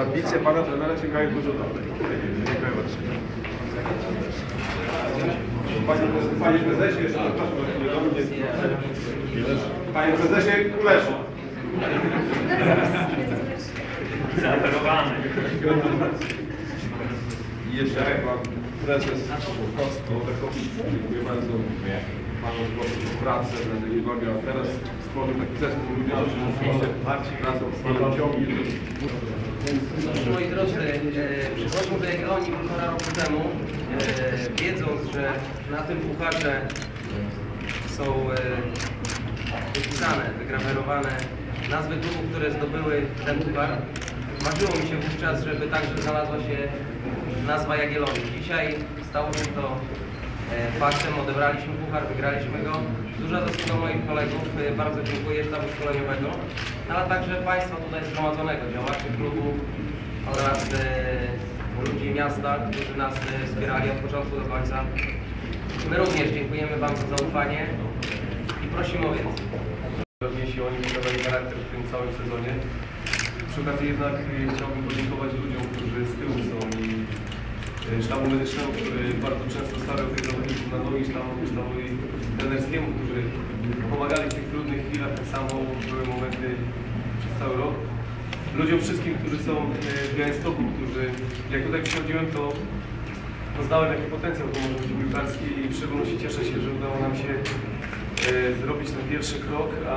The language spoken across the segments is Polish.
Akcje pana trenera sięgają dużo dalej. Dziękuję bardzo. Panie, prez- panie prezesie, jeszcze przepraszam, że nie do mnie. Panie prezesie, Kuleszu. Zaaperowany. I jeszcze pan prezes Wojkowski. Dziękuję bardzo panu za współpracę, za Jagiellonię. A teraz stworzył taki zespół ludzi, którzy rzeczywiście razem z panem ciągnie. Moi drodzy, e, przychodzą do Jagiellonii półtora roku temu, e, wiedząc, że na tym pucharze są e, wypisane, wygrawerowane nazwy klubów, które zdobyły ten puchar. Marzyło mi się wówczas, żeby także znalazła się nazwa Jagiellonii. Dzisiaj stało się to e, faktem, odebraliśmy puchar, wygraliśmy go. Duża zasługa moich kolegów, e, bardzo dziękuję sztabu szkoleniowego, no, ale także Państwa tutaj zgromadzonego, działaczy klubu oraz e, ludzi miasta, którzy nas wspierali od początku do końca. My również dziękujemy Wam za zaufanie i prosimy o więcej. Pewnie się oni pokazali charakter w tym całym sezonie. Przy okazji jednak y, chciałbym podziękować ludziom, którzy z tyłu są i y, sztabu medycznemu, który bardzo często stawiał tych zawodników na nogi, sztabu, sztabowi trenerskiemu, którzy pomagali w tych trudnych chwilach. Tak samo były momenty przez cały rok. Ludziom wszystkim, którzy są y, w Białymstoku, którzy jak tutaj przychodziłem, to poznałem jaki potencjał to może być piłkarski i w szczególności cieszę się, że udało nam się e, zrobić ten pierwszy krok, a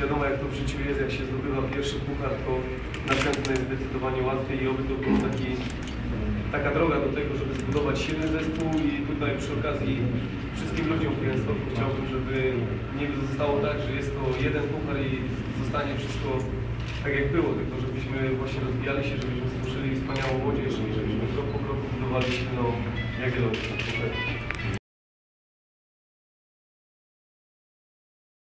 wiadomo jak to w życiu jest, jak się zdobywa pierwszy puchar, to następny jest zdecydowanie łatwiej i oby to był taki, taka droga do tego, żeby zbudować silny zespół i tutaj przy okazji wszystkim ludziom w Białymstoku chciałbym, żeby nie zostało tak, że jest to jeden puchar i zostanie wszystko tak jak było, tylko żebyśmy właśnie rozwijali się, żebyśmy stworzyli wspaniałą młodzież i żebyśmy krok po kroku budowali silną Jagiellonię.